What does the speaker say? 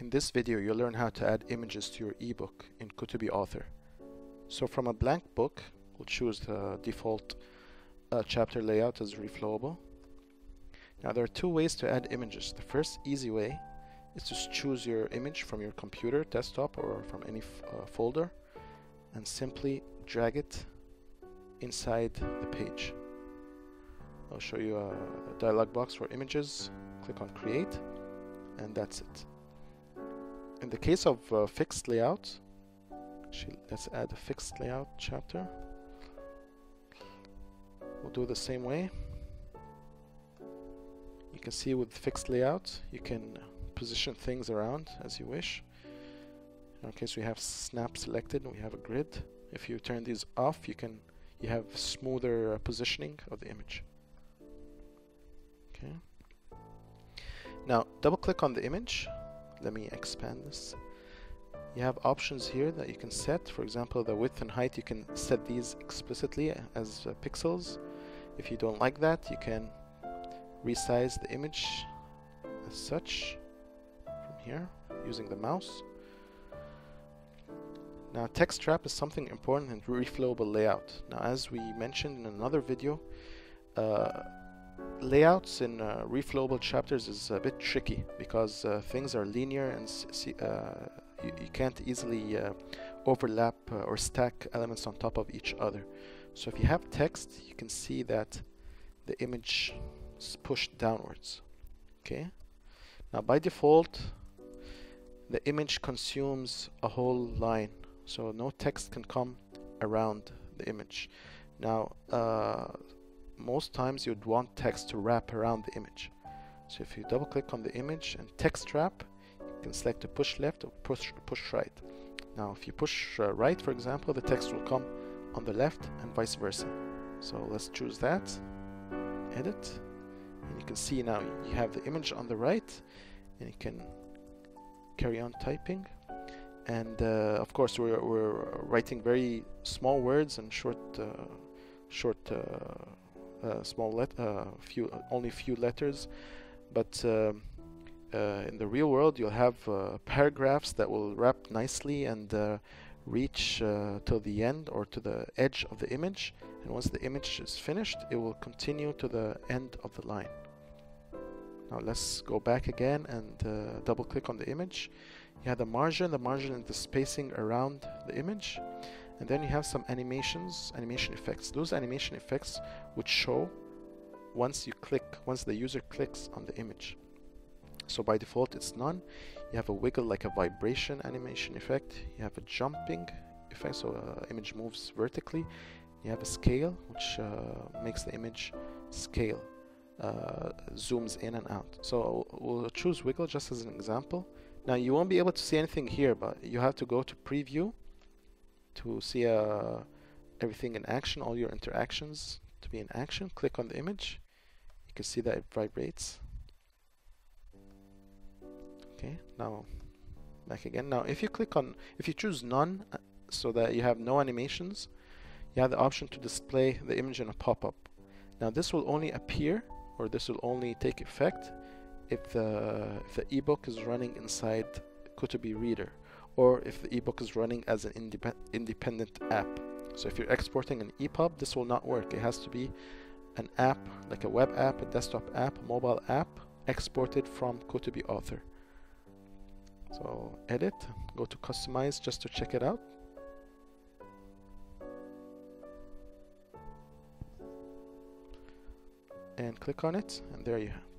In this video you'll learn how to add images to your ebook in Kotobee Author. So from a blank book, we'll choose the default uh, chapter layout as reflowable. Now there are two ways to add images. The first easy way is to choose your image from your computer, desktop or from any uh, folder and simply drag it inside the page. I'll show you a dialog box for images. Click on create and that's it. In the case of uh, fixed layout, let's add a fixed layout chapter. We'll do the same way. You can see with fixed layout, you can position things around as you wish. In our case, we have snap selected and we have a grid. If you turn these off, you can you have smoother uh, positioning of the image. Okay. Now, double click on the image. Let me expand this. You have options here that you can set. For example, the width and height, you can set these explicitly as uh, pixels. If you don't like that, you can resize the image as such from here using the mouse. Now text wrap is something important in reflowable layout. Now as we mentioned in another video, uh, layouts in uh, reflowable chapters is a bit tricky because uh, things are linear and uh, you, you, can't easily uh, overlap uh, or stack elements on top of each other. So if you have text, you can see that the image is pushed downwards. Okay. Now by default, the image consumes a whole line so no text can come around the image now uh, most times you'd want text to wrap around the image. So if you double click on the image and text wrap you can select to push left or push push right. Now if you push uh, right for example the text will come on the left and vice versa. So let's choose that edit and you can see now you have the image on the right and you can carry on typing. And uh, of course we're, we're writing very small words and short uh, short uh, Uh, small let uh, few only few letters but uh, uh in the real world you'll have uh, paragraphs that will wrap nicely and reach to the end or to the edge of the image and once the image is finished it will continue to the end of the line. Now let's go back again and double click on the image. You have the margin the margin and the spacing around the image and then you have some animations animation effects. Those animation effects would show once you click once the user clicks on the image. So by default it's none. You have a wiggle like a vibration animation effect. You have a jumping effect so uh, image moves vertically. You have a scale which uh, makes the image scale uh, zooms in and out. So we'll choose wiggle just as an example. Now you won't be able to see anything here, but you have to go to preview to see uh, everything in action, all your interactions to be in action. Click on the image. You can see that it vibrates. Okay, now back again. Now if you click on, if you choose none, uh, so that you have no animations, you have the option to display the image in a pop-up. Now this will only appear, or this will only take effect if the if the ebook is running inside Kotobee Reader or if the ebook is running as an indep independent app. So if you're exporting an EPUB, this will not work. It has to be an app, like a web app, a desktop app, a mobile app, exported from Kotobee Author. So edit, go to customize just to check it out. And click on it, and there you have